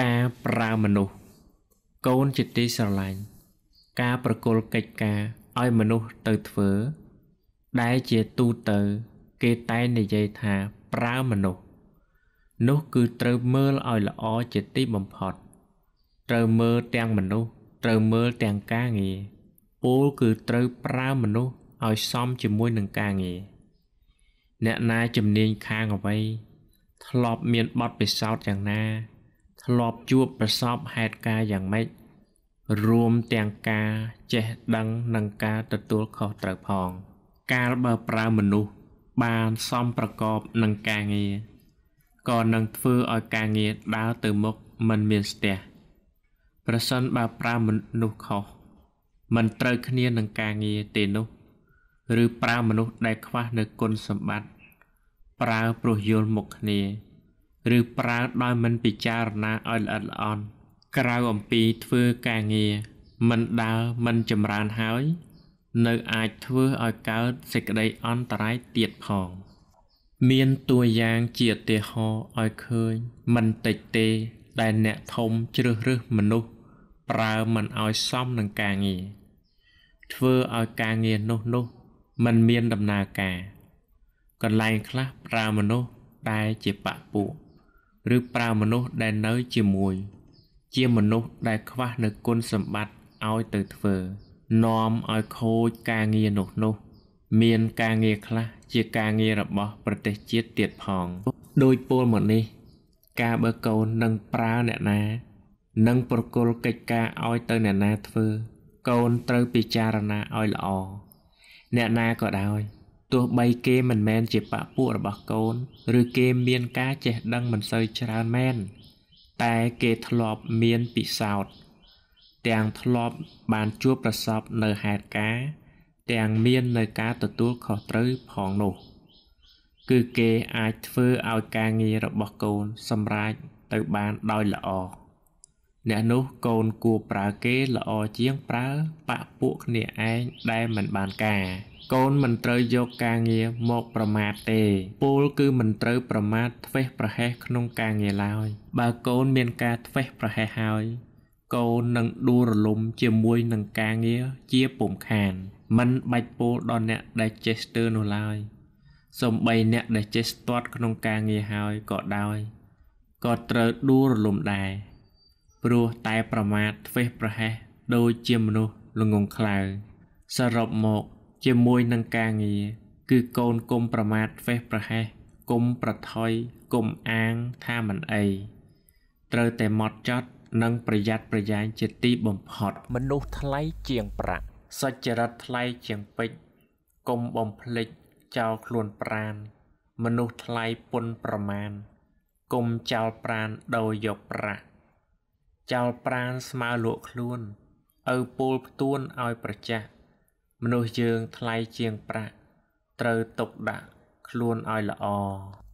ការប្រើមនុស្សកូនជាទីស្រឡាញ់ការប្រគល់កិច្ចការឲ្យមនុស្សទៅធ្វើ ដែលជាទូទៅ គេតែងនិយាយថាប្រើមនុស្សនោះគឺត្រូវមើលឲ្យល្អជាទីបំផុត ត្រូវមើលទាំងមនុស្សត្រូវមើលទាំងការងារពោលគឺត្រូវប្រើមនុស្សឲ្យសមជាមួយនឹងការងារអ្នកណាជំនាញខាងអ្វី ធ្លាប់មានបទពិសោធន៍យ៉ាងណា ធ្លាប់ជួបប្រសពហេតុការណ៍យ៉ាងម៉េចរួមទាំងការចេះដឹងនិងការទទួលខុសត្រូវផង កាលបើប្រើមនុស្សបានសមប្រកបនឹងការងារក៏នឹងធ្វើឲ្យការងារដើរទៅមុខមិនមានស្ទះប្រសិនបើប្រើមនុស្សខុសមិនត្រូវគ្នានឹងការងារទេនោះឬប្រើមនុស្សដែលខ្វះនៅគុណសម្បត្តិប្រើព្រោះយល់មុខគ្នា ឬប្រើដោយមិនពិចារណាឲ្យល្អិតល្អន់ក្រៅអំពីធ្វើការងារមិនដើរមិនចម្រើនហើយ នៅអាចធ្វើឲ្យកើតសេចក្តីអន្តរាយទៀតផង មានតួយ៉ាងជាឧទាហរណ៍ឲ្យឃើញមិនតិចទេ ដែលអ្នកធំជ្រើសរើសមនុស្សប្រើមិនឲ្យសមនឹងការងារធ្វើឲ្យការងារនោះនោះมันមានដំណើរការកន្លែងខ្លះប្រើមនុស្សដែលជាបពពួក ឬប្រើមនុស្សដែលនៅជាមួយ ជាមនុស្សដែលខ្វះនៅគុណសម្បត្តិឲ្យទៅធ្វើនាំឲ្យខូចការងារនោះនោះ មានការងារខ្លះជាការងាររបស់ប្រទេសជាតិទៀតផងដោយពលមកនេះ ការបើកូននឹងប្រើអ្នកណានិងប្រគល់កិច្ចការឲ្យទៅអ្នកណាធ្វើ កូនត្រូវពិចារណាឲ្យល្អអ្នកណាក៏ដោយ ទោះបីគេមិនមែនជាបពពួករបស់កូន ឬគេមានការចេះដឹងមិនសូវច្រើនមែនតែគេធ្លាប់មានពិសោធន៍ទាំងធ្លាប់បានជួបប្រសពនៅហេតុការណ៍ទាំងមាននៅការទទួលខុសត្រូវផងនោះ គឺគេអាចធ្វើឲ្យការងាររបស់កូនសម្រេចទៅបានដោយល្អអ្នកនោះកូនគួរប្រើគេល្អជាងប្រើបពពួកគ្នាឯងដែលមិនបានការ កូនមិនត្រូវយកការងារមកប្រមាថទេពោលគឺមិនត្រូវប្រមាថធ្វេសប្រហែសក្នុងការងារឡើយ បើកូនមានការធ្វេសប្រហែសហើយកូននឹងដួលរលំជាមួយនឹងការងារជាពុំខាន មិនបាច់ពោលដល់អ្នកដែលចេះស្ទើរនោះឡើយសំបីអ្នកដែលចេះស្ទាត់ក្នុងការងារហើយក៏ដោយក៏ត្រូវដួលរលំដែរព្រោះតែប្រមាថធ្វេសប្រហែសដូចជាមនុស្សល្ងងខ្លៅសរុបមក ជាមួយនឹងការងារគឺកូនគុំប្រមាថធ្វេសប្រហែសគុំប្រថុយគុំអាងថាមិនអីត្រូវតែម៉ត់ចត់និងប្រយ័ត្នប្រយែងជាទីបំផុត មនុស្សថ្លៃជាងប្រាក់សុចរិតថ្លៃជាងពេជ្រគុំបំភ្លេចចោលខ្លួនប្រានមនុស្សថ្លៃពុនប្រមាណគុំចោលប្រានដោយយកប្រាក់ចោលប្រានស្មើលក់ខ្លួនឪពូលផ្ទួនឲ្យប្រចាស់ មនុស្សយើងថ្លៃជាងប្រាក់ ត្រូវຕົកដាក់ខ្លួនឲ្យល្អ